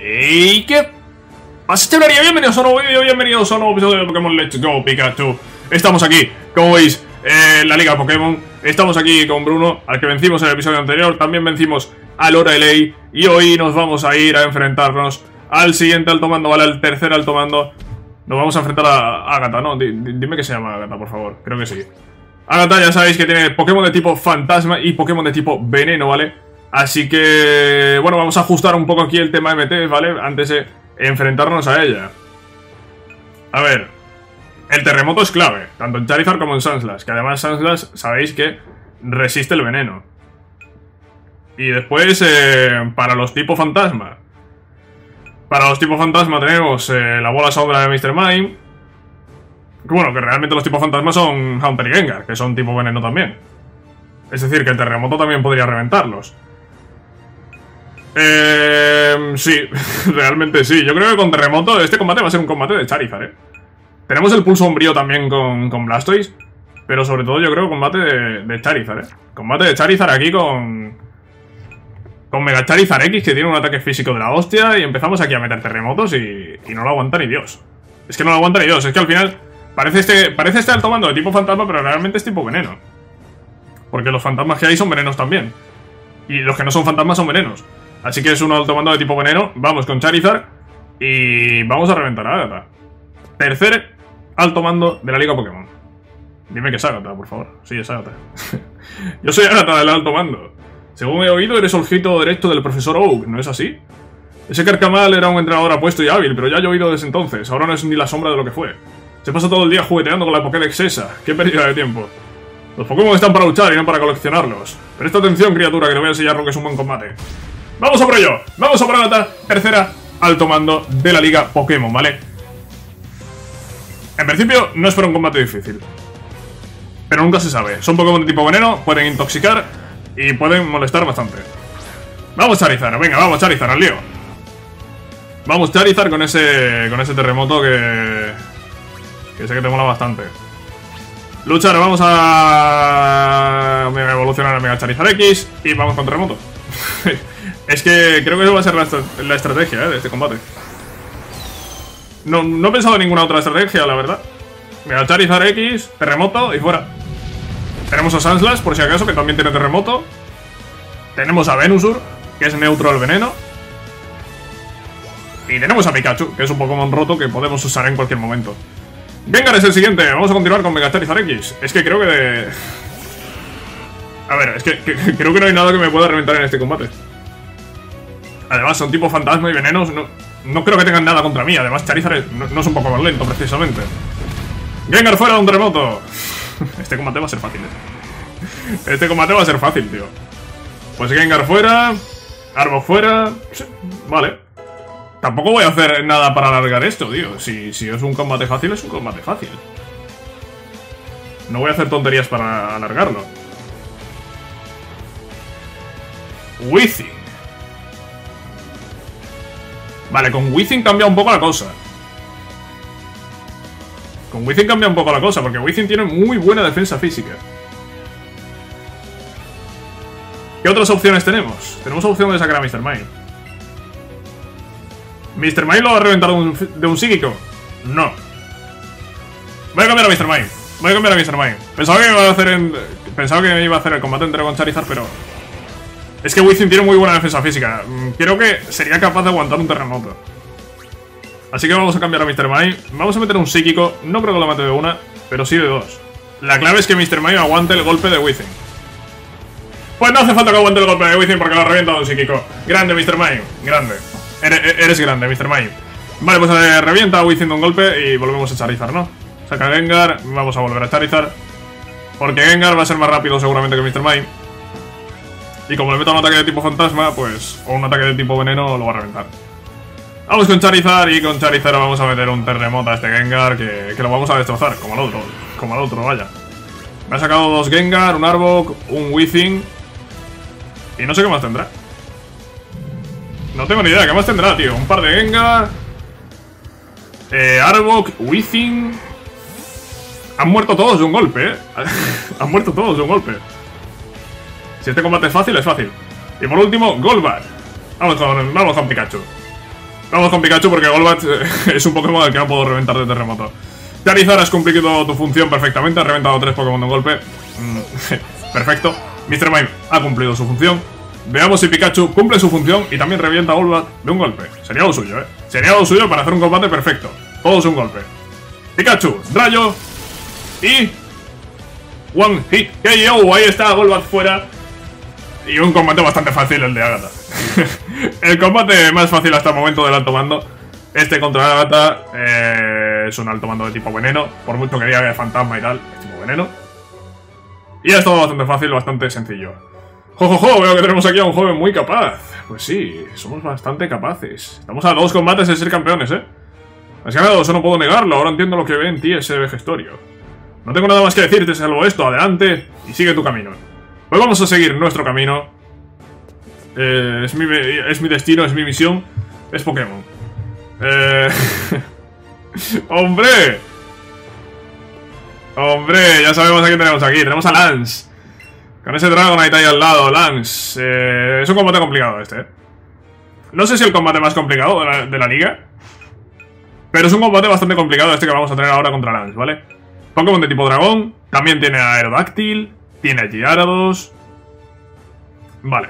¿Y qué pasa, chavalería? Bienvenidos a un nuevo vídeo, bienvenidos a un nuevo episodio de Pokémon Let's Go Pikachu. Estamos aquí, como veis, en la Liga Pokémon. Estamos aquí con Bruno, al que vencimos en el episodio anterior. También vencimos a Lora LA. Y hoy nos vamos a ir a enfrentarnos al siguiente alto mando, ¿vale? Al tercer alto mando. Nos vamos a enfrentar a Agatha, ¿no? Di- di- dime que se llama Agatha, por favor. Creo que sí. Agatha ya sabéis que tiene Pokémon de tipo Fantasma y Pokémon de tipo Veneno, ¿vale? Así que... Bueno, vamos a ajustar un poco aquí el tema MT, ¿vale? Antes de enfrentarnos a ella. A ver... El terremoto es clave, tanto en Charizard como en Sandslash, que además Sandslash sabéis que resiste el veneno. Y después, eh, para los tipo fantasma. Para los tipo fantasma tenemos eh, la bola sombra de Mr. Mime. Bueno, que realmente los tipos fantasma son Hunter y Gengar, que son tipo veneno también. Es decir, que el terremoto también podría reventarlos. Eh, sí, realmente sí. Yo creo que con terremoto este combate va a ser un combate de Charizard, ¿eh? Tenemos el pulso sombrío también con, Blastoise. Pero sobre todo yo creo combate de, Charizard, ¿eh? Combate de Charizard aquí con... Con Mega Charizard X, que tiene un ataque físico de la hostia. Y empezamos aquí a meter terremotos y, no lo aguanta ni Dios. Es que no lo aguanta ni Dios. Es que al final parece este, parece este alto mando de tipo fantasma, pero realmente es tipo veneno. Porque los fantasmas que hay son venenos también. Y los que no son fantasmas son venenos. Así que es un alto mando de tipo veneno. Vamos con Charizard. Y vamos a reventar a Agatha. Tercer alto mando de la Liga Pokémon. Dime que es Agatha, por favor. Sí, es Agatha. Yo soy Agatha del alto mando. Según he oído, eres ojito derecho del profesor Oak, ¿no es así? Ese Carcamal era un entrenador apuesto y hábil, pero ya ha llovido desde entonces. Ahora no es ni la sombra de lo que fue. Se pasa todo el día jugueteando con la Pokédex esa. ¡Qué pérdida de tiempo! Los Pokémon están para luchar y no para coleccionarlos. Presta atención, criatura, que te voy a enseñar lo que es un buen combate. ¡Vamos a por ello! ¡Vamos a por Agatha! Tercera alto mando de la Liga Pokémon, ¿vale? En principio, no es para un combate difícil. Pero nunca se sabe. Son Pokémon de tipo veneno, pueden intoxicar y pueden molestar bastante. Vamos Charizard, venga, vamos Charizard, al lío. Vamos Charizard con ese con ese terremoto que que sé que te mola bastante. Luchar, vamos a mega evolucionar a Mega Charizard X y vamos con terremoto. es que creo que eso va a ser la, estra- la estrategia eh, de este combate. No, he pensado en ninguna otra estrategia, la verdad. Mega Charizard X, terremoto y fuera. Tenemos a Sandslash, por si acaso, que también tiene terremoto. Tenemos a Venusur, que es neutro al veneno. Y tenemos a Pikachu, que es un Pokémon roto que podemos usar en cualquier momento. Gengar es el siguiente, vamos a continuar con Mega Charizard X. Es que creo que. A ver, es que creo que no hay nada que me pueda reventar en este combate. Además, son tipo fantasma y venenos, no, no creo que tengan nada contra mí. Además, Charizard no, es un Pokémon lento, precisamente. Gengar fuera de un terremoto. Este combate va a ser fácil, eh. Este combate va a ser fácil, tío. Pues Gengar fuera. Arbok fuera. Vale. Tampoco voy a hacer nada para alargar esto, tío. Si, si es un combate fácil, es un combate fácil. No voy a hacer tonterías para alargarlo. Wizzing. Vale, con Wizzing cambia un poco la cosa. Con Wizzing cambia un poco la cosa, porque Wizzing tiene muy buena defensa física. ¿Qué otras opciones tenemos? Tenemos opción de sacar a Mr. Mime. ¿Mr. Mime lo va a reventar de un, psíquico? No. Voy a cambiar a Mr. Mime. Voy a cambiar a Mr. Mime. Pensaba que iba a hacer en- Pensaba que iba a hacer el combate entero con Charizard, pero... Es que Wizzing tiene muy buena defensa física. Mm, Creo que sería capaz de aguantar un terremoto. Así que vamos a cambiar a Mr. Mime. Vamos a meter un psíquico. No creo que lo mate de una, pero sí de dos. La clave es que Mr. Mime aguante el golpe de Wizzing. Pues no hace falta que aguante el golpe de Wizzing porque lo ha reventado un psíquico. Grande, Mr. Mime. Grande. Eres, eres grande, Mr. Mime. Vale, pues eh, revienta a Wizzing de un golpe y volvemos a Charizard, ¿no? Saca Gengar. Vamos a volver a Charizard. Porque Gengar va a ser más rápido seguramente que Mr. Mime. Y como le meto un ataque de tipo fantasma, pues... O un ataque de tipo veneno, lo va a reventar. Vamos con Charizard y con Charizard vamos a meter un terremoto a este Gengar que, que lo vamos a destrozar, como al otro, como al otro, vaya. Me ha sacado dos Gengar, un Arbok, un Wizzing y no sé qué más tendrá. No tengo ni idea, ¿qué más tendrá, tío? Un par de Gengar, eh, Arbok, Wizzing... Han muerto todos de un golpe, ¿eh? Han muerto todos de un golpe. Si este combate es fácil, es fácil. Y por último, Golbat. Vamos con, vamos con Pikachu. Vamos con Pikachu porque Golbat eh, es un Pokémon al que no puedo reventar de terremoto. Charizard has cumplido tu función perfectamente, has reventado tres Pokémon de un golpe. Mm, perfecto. Mr. Mime ha cumplido su función. Veamos si Pikachu cumple su función y también revienta a Golbat de un golpe. Sería lo suyo, ¿eh? Sería lo suyo para hacer un combate perfecto. Todos un golpe. Pikachu, Rayo y... One Hit KO. Ahí está, Golbat fuera. Y un combate bastante fácil el de Agatha. el combate más fácil hasta el momento del alto mando. Este contra Agatha eh, es un alto mando de tipo veneno. Por mucho que diga que es fantasma y tal, es tipo veneno. Y ha estado bastante fácil, bastante sencillo. ¡Jojojo! Veo que tenemos aquí a un joven muy capaz. Pues sí, somos bastante capaces. Estamos a dos combates de ser campeones, ¿eh? Has ganado, eso no puedo negarlo. Ahora entiendo lo que ve en ti ese vejestorio. No tengo nada más que decirte, salvo esto. Adelante y sigue tu camino. Pues vamos a seguir nuestro camino. Eh, es, mi, es mi destino, es mi misión. Es Pokémon. Eh... ¡Hombre! ¡Hombre! Ya sabemos a quién tenemos aquí. Tenemos a Lance. Con ese Dragonite ahí al lado, Lance. Eh, es un combate complicado este, ¿eh? No sé si el combate más complicado de la, liga. Pero es un combate bastante complicado este que vamos a tener ahora contra Lance, ¿vale? Pokémon de tipo dragón. También tiene Aerodáctil. Tiene a Gyarados. Vale.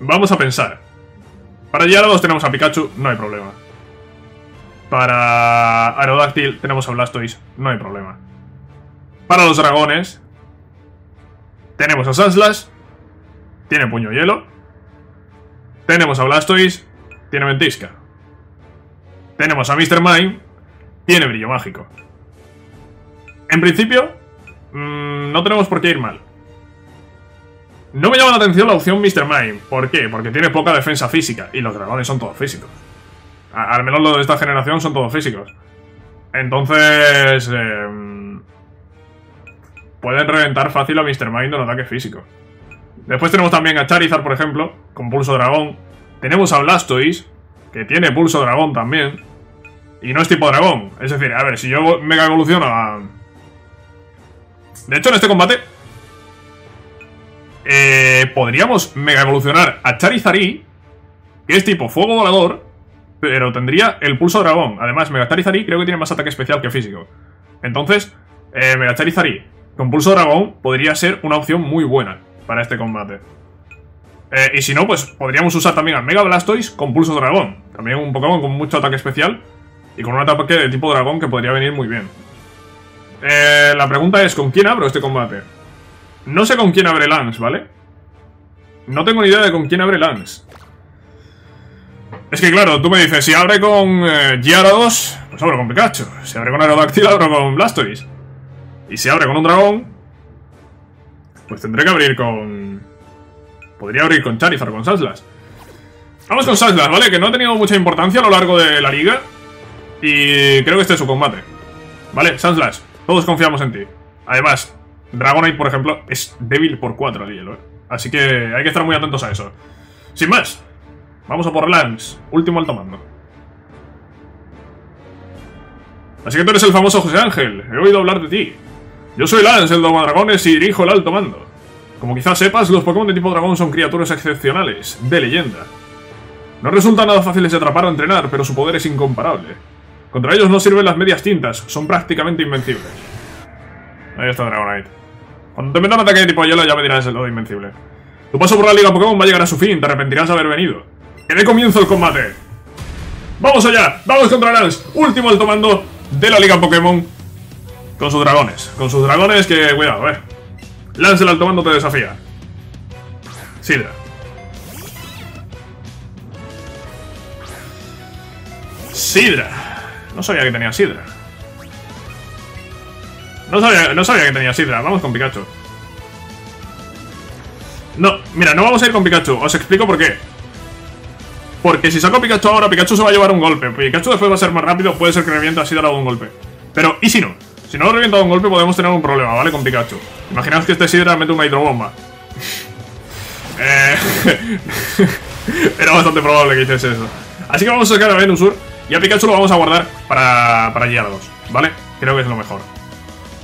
Vamos a pensar. Para Gyarados tenemos a Pikachu, no hay problema. Para Aerodáctil tenemos a Blastoise, no hay problema. Para los dragones tenemos a Sunslash. Tiene puño hielo. Tenemos a Blastoise. Tiene ventisca. Tenemos a Mr. Mime. Tiene brillo mágico. En principio, mmm, no tenemos por qué ir mal. No me llama la atención la opción Mr. Mime. ¿Por qué? Porque tiene poca defensa física. Y los dragones son todos físicos. al menos los de esta generación son todos físicos. Entonces... Eh, pueden reventar fácil a Mr. Mind en ataque físico. Después tenemos también a Charizard, por ejemplo, con pulso dragón. Tenemos a Blastoise, que tiene pulso dragón también. Y no es tipo dragón. Es decir, a ver, si yo mega evoluciono a... De hecho, en este combate... Eh, podríamos mega evolucionar a Charizard que es tipo fuego volador, pero tendría el pulso dragón. Además, Mega Charizard creo que tiene más ataque especial que físico. Entonces, eh, Mega Charizard con Pulso Dragón podría ser una opción muy buena para este combate. Eh, y si no, pues podríamos usar también a Mega Blastoise con Pulso Dragón. También un Pokémon con mucho ataque especial y con un ataque de tipo dragón que podría venir muy bien. Eh, la pregunta es, ¿con quién abro este combate? No sé con quién abre Lance, ¿vale? No tengo ni idea de con quién abre Lance. Es que claro, tú me dices, si abre con eh, Gyarados, pues abro con Pikachu. Si abre con Aerodactyl, abro con Blastoise. Y si abre con un dragón, pues tendré que abrir con... Podría abrir con Charizard, con Saslas. Vamos con Saslas, ¿vale? Que no ha tenido mucha importancia a lo largo de la liga. Y creo que este es su combate. ¿Vale? Sandslash, todos confiamos en ti. Además, Dragonite, por ejemplo, es débil por 4 al hielo, ¿eh? Así que hay que estar muy atentos a eso. Sin más, vamos a por Lance, último alto mando. Así que tú eres el famoso José Ángel, he oído hablar de ti. Yo soy Lance, el Dragones y dirijo el alto mando. Como quizás sepas, los Pokémon de tipo dragón son criaturas excepcionales, de leyenda. No resultan nada fáciles de atrapar o entrenar, pero su poder es incomparable. Contra ellos no sirven las medias tintas, son prácticamente invencibles. Ahí está Dragonite. Cuando te metan ataque de tipo hielo ya me dirás lo de invencible. Tu paso por la Liga Pokémon va a llegar a su fin, te arrepentirás de haber venido. Que de comienzo el combate. ¡Vamos allá! ¡Vamos contra Lance! Último alto mando de la Liga Pokémon con sus dragones. Con sus dragones que, cuidado, eh. Lance el alto mando te desafía. Sidra. Sidra. No sabía que tenía Sidra. No sabía, no sabía que tenía Sidra. Vamos con Pikachu. No, mira, no vamos a ir con Pikachu. Os explico por qué. Porque si saco Pikachu ahora, Pikachu se va a llevar un golpe. Pikachu después va a ser más rápido, puede ser que reviente así dará un golpe. Pero, ¿y si no? Si no lo revienta un golpe podemos tener un problema, ¿vale? Con Pikachu. Imaginaos que este Sidra mete una hidrobomba. eh... Era bastante probable que hiciese eso. Así que vamos a sacar a Venusur y a Pikachu lo vamos a guardar para, para ¿vale? Creo que es lo mejor.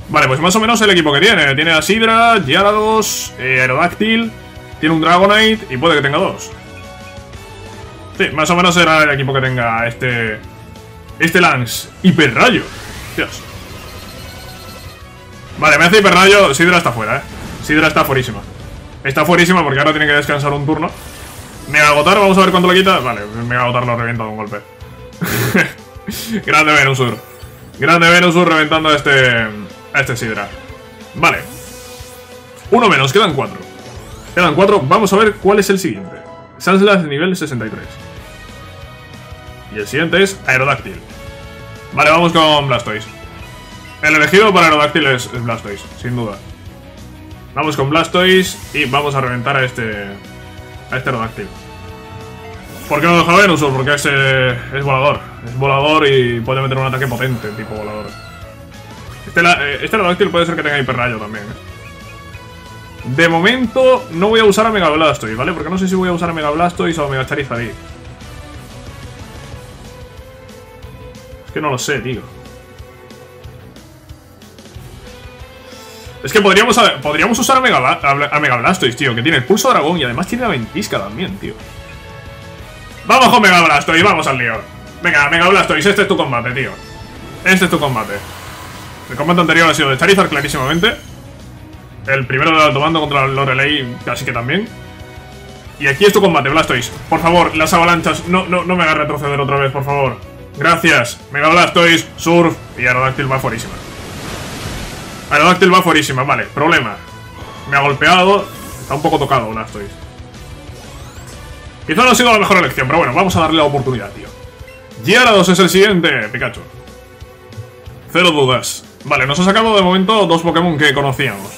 Vale, pues más o menos el equipo que tiene. Tiene a Sidra, Gyarados, eh, tiene un Dragonite y puede que tenga dos. Sí, más o menos será el equipo que tenga este... Este Lance. Hiperrayo. Dios. Vale, me hace hiperrayo. Sidra está fuera, eh. Sidra está fuerísima. Está fuerísima porque ahora tiene que descansar un turno. Mega agotar, vamos a ver cuánto le quita. Vale, Mega agotar lo revienta de un golpe. Grande Venusur. Grande Venusur reventando este. a este Sidra. Vale. Uno menos, quedan cuatro. Quedan cuatro. Vamos a ver cuál es el siguiente. Sanslas nivel 63. Y el siguiente es Aerodáctil. Vale, vamos con Blastoise. El elegido para Aerodáctil es, Blastoise, sin duda. Vamos con Blastoise y vamos a reventar a este... A este Aerodáctil. ¿Por qué no deja Venusaur? Porque es, eh, es volador. Es volador y puede meter un ataque potente, tipo volador. Este, eh, este puede ser que tenga hiperrayo también, ¿eh? De momento no voy a usar a Mega Blastoise, ¿vale? Porque no sé si voy a usar a Mega Blastoise o a Mega Charizard. Es que no lo sé, tío. Es que podríamos, podríamos usar Mega, a Mega Blastoise, tío, que tiene el pulso dragón y además tiene la ventisca también, tío. Vamos con Mega Blastoise, vamos al lío. Venga, Mega Blastoise, este es tu combate, tío. Este es tu combate. El combate anterior ha sido de Charizard, clarísimamente. El primero de alto mando contra el Lorelei, casi que también. Y aquí es tu combate, Blastoise. Por favor, las avalanchas, no, no, no me hagas retroceder otra vez, por favor. Gracias. Mega Blastoise, Surf y Aerodactyl va fuerísima. Aerodactyl va fuerísima, vale, problema. Me ha golpeado, está un poco tocado Blastoise. Quizá no ha sido la mejor elección, pero bueno, vamos a darle la oportunidad, tío. Gyarados es el siguiente, Pikachu. Cero dudas. Vale, nos ha sacado de momento dos Pokémon que conocíamos.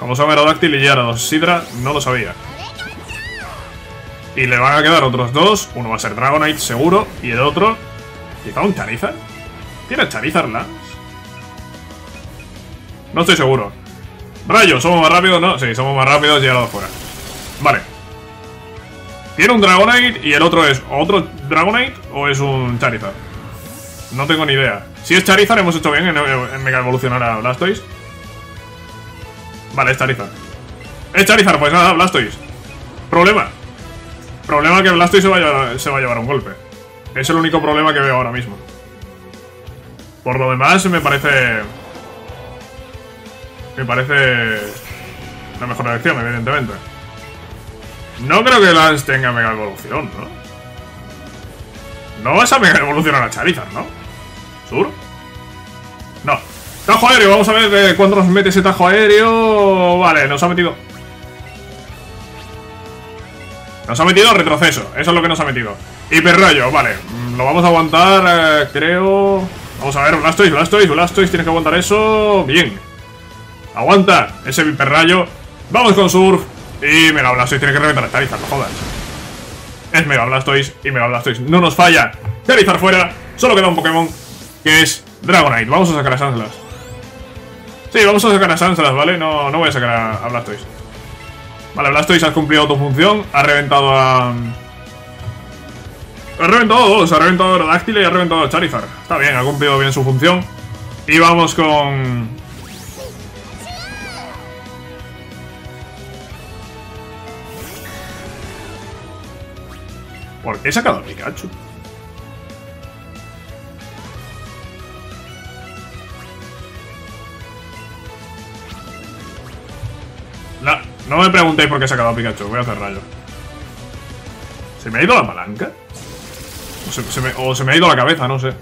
Como son Aerodactyl y Gyarados. Sidra no lo sabía. Y le van a quedar otros dos. Uno va a ser Dragonite, seguro. Y el otro... Quizá un Charizard. ¿Tiene Charizard Lance? No estoy seguro. Rayo, ¿somos más rápidos? No, sí, somos más rápidos ahora fuera. Vale. Tiene un Dragonite y el otro es otro Dragonite o es un Charizard. No tengo ni idea. Si es Charizard, hemos hecho bien en, Mega Evolucionar a Blastoise. Vale, es Charizard. Es Charizard, pues nada, Blastoise. Problema. Problema que Blastoise se va, se va a llevar un golpe. Es el único problema que veo ahora mismo. Por lo demás, me parece me parece la mejor elección, evidentemente. No creo que Lance tenga Mega Evolución, ¿no? No vas a Mega Evolucionar a Charizard, ¿no? ¿Sur? No. Tajo aéreo, vamos a ver de cuánto nos mete ese tajo aéreo. Vale, nos ha metido. Nos ha metido retroceso, eso es lo que nos ha metido. Hiperrayo, vale. Mm, lo vamos a aguantar, eh, creo. Vamos a ver, Blastoise, Blastoise, Blastoise, tienes que aguantar eso. Bien. Aguanta ese Viperrayo. Vamos con Surf. Y Mega Blastoise tiene que reventar a Charizard, no jodas. Es Mega Blastoise y Mega Blastoise no nos falla. Charizard fuera. Solo queda un Pokémon que es Dragonite. Vamos a sacar a Sanslas. Sí, vamos a sacar a Sanslas, ¿vale? No, no voy a sacar a, Blastoise. Vale, Blastoise ha cumplido tu función. Ha reventado a... Ha reventado dos. Ha reventado a Aerodáctil y ha reventado a Charizard. Está bien, ha cumplido bien su función. Y vamos con... ¿Por qué he sacado a Pikachu? No, me preguntéis por qué he sacado a Pikachu, voy a hacer rayo. ¿Se me ha ido la palanca? O se, me, o se me ha ido la cabeza, no sé.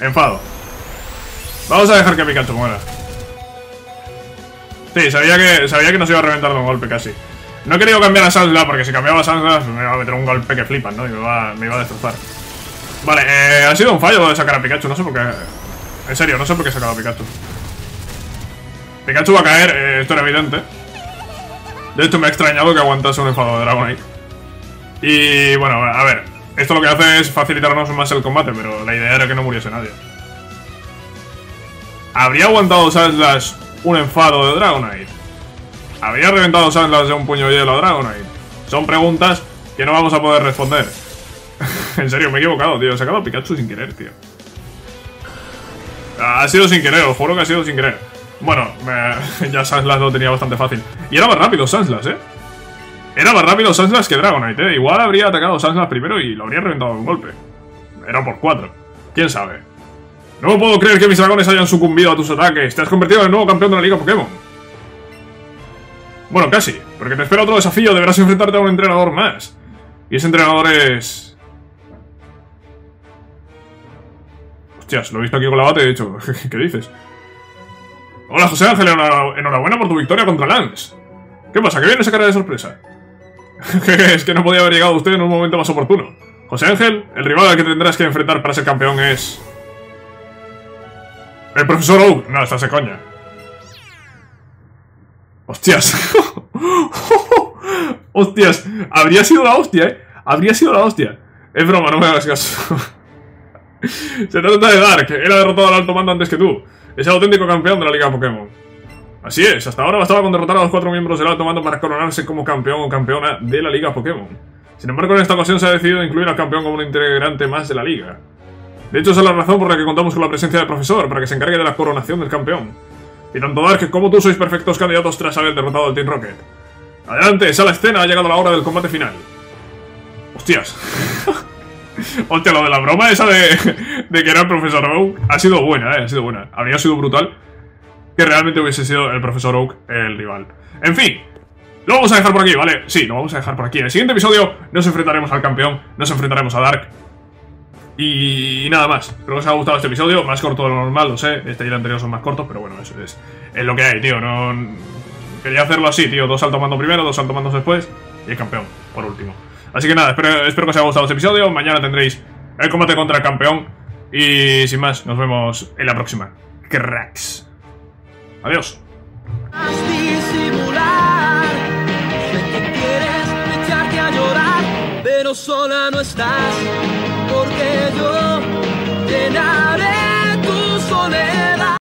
Enfado. Vamos a dejar que Pikachu muera. Sí, sabía que, sabía que nos iba a reventar de un golpe casi. No he querido cambiar a Sansla porque si cambiaba a Sansla me iba a meter un golpe que flipan, ¿no? Y me, va, me iba a destrozar. Vale, eh, ha sido un fallo de sacar a Pikachu, no sé por qué. En serio, no sé por qué he sacado a Pikachu. Pikachu va a caer, eh, esto era evidente. De hecho, me ha extrañado que aguantase un enfado de Dragonite. Y bueno, a ver, esto lo que hace es facilitarnos más el combate, pero la idea era que no muriese nadie. ¿Habría aguantado Sanslas un enfado de Dragonite? ¿Habría reventado Sandlas de un puño de hielo a Dragonite? Son preguntas que no vamos a poder responder. en serio, me he equivocado, tío. He sacado a Pikachu sin querer, tío. Ha sido sin querer, os juro que ha sido sin querer. Bueno, ya Sanslas lo tenía bastante fácil. Y era más rápido Sanslas, ¿eh? Era más rápido Sanslas que Dragonite, ¿eh? Igual habría atacado Sanslas primero y lo habría reventado de un golpe. Era por cuatro. ¿Quién sabe? No puedo creer que mis dragones hayan sucumbido a tus ataques. Te has convertido en el nuevo campeón de la Liga Pokémon. Bueno, casi. Porque te espera otro desafío. Deberás enfrentarte a un entrenador más. Y ese entrenador es... Hostias, lo he visto aquí con la bate, de hecho. ¿Qué dices? Hola, José Ángel. Enhorabuena por tu victoria contra Lance. ¿Qué pasa? ¿Qué viene esa cara de sorpresa? es que no podía haber llegado usted en un momento más oportuno. José Ángel, el rival al que tendrás que enfrentar para ser campeón es... El profesor Oak. No, estás de coña. Hostias. Hostias. Habría sido la hostia, eh. Habría sido la hostia. Es broma, no me hagas caso. Se trata de Dark. Él ha derrotado al alto mando antes que tú. Es el auténtico campeón de la Liga Pokémon. Así es, hasta ahora bastaba con derrotar a los cuatro miembros del alto mando para coronarse como campeón o campeona de la Liga Pokémon. Sin embargo, en esta ocasión se ha decidido incluir al campeón como un integrante más de la liga. De hecho, esa es la razón por la que contamos con la presencia del profesor, para que se encargue de la coronación del campeón. Y tanto Dark como tú sois perfectos candidatos tras haber derrotado al Team Rocket. Adelante, a la escena, ha llegado la hora del combate final. Hostias. Hostia, lo de la broma esa de, de que era el profesor Oak ha sido buena, eh, ha sido buena. Habría sido brutal que realmente hubiese sido el profesor Oak el rival. En fin, lo vamos a dejar por aquí, ¿vale? Sí, lo vamos a dejar por aquí. En el siguiente episodio nos enfrentaremos al campeón, nos enfrentaremos a Dark y nada más. Espero que os haya gustado este episodio. Más corto de lo normal, lo sé. Este y el anterior son más cortos, pero bueno, eso es, es lo que hay, tío. No... Quería hacerlo así, tío. Dos saltos mando primero, dos saltos mandos después. Y el campeón, por último. Así que nada, espero, espero que os haya gustado este episodio. Mañana tendréis el combate contra el campeón. Y sin más, nos vemos en la próxima. Cracks. Adiós. sola no estás llenaré tu.